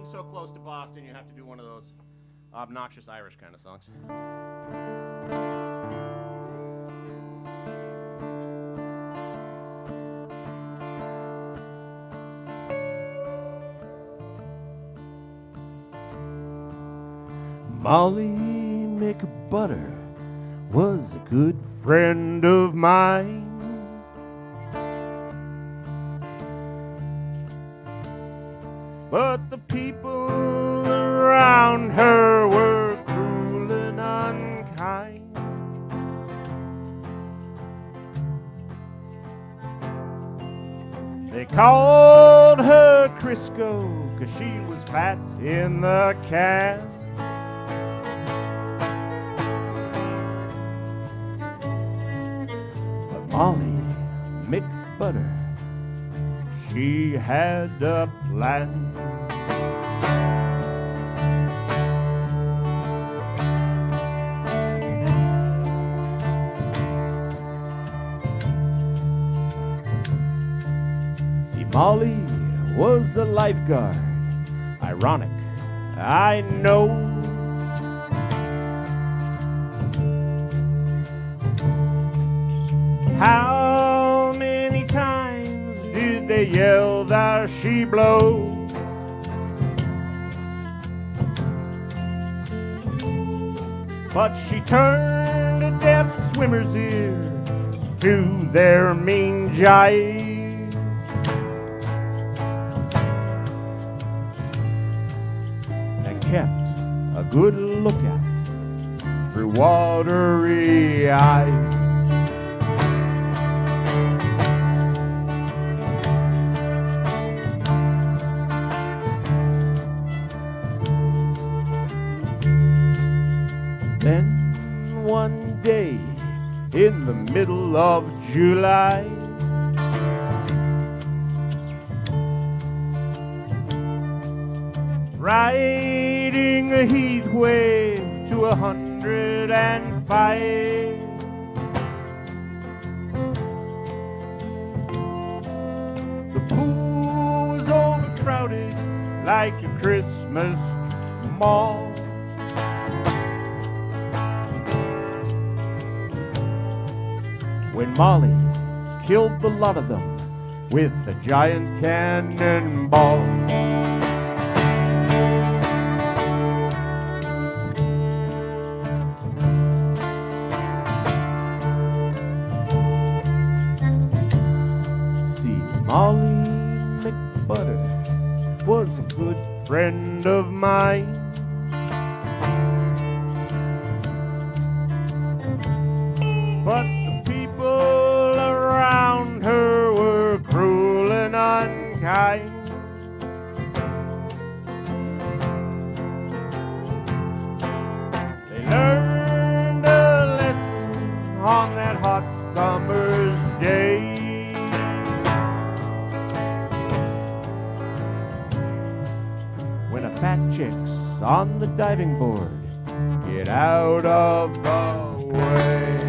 being so close to Boston, you have to do one of those obnoxious Irish kind of songs. Molly McButter was a good friend of mine. But the people around her were cruel and unkind. They called her Crisco because she was fat in the can. But Molly McButter, she had a plan. See, Molly was a lifeguard. Ironic, I know. They yell, There she blows? But she turned a deaf swimmer's ear to their mean jive. And kept a good lookout through watery eyes. Then one day in the middle of July, riding a heat wave to a hundred and five. The pool was overcrowded like a Christmas mall. When Molly killed the lot of them with a giant cannonball. See, Molly McButter was a good friend of mine. When a fat chick's on the diving board, get out of the way.